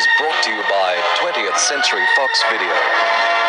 is brought to you by 20th Century Fox Video.